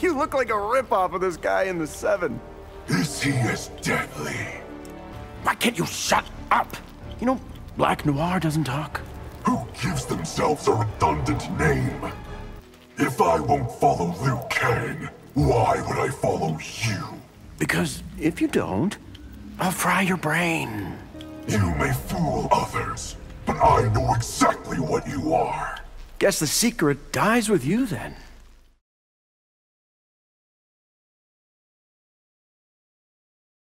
You look like a ripoff of this guy in the Seven. This he as deadly? Why can't you shut up? You know, Black Noir doesn't talk. Who gives themselves a redundant name? If I won't follow Liu Kang, why would I follow you? Because if you don't, I'll fry your brain. You may fool others, but I know exactly what you are. Guess the secret dies with you then.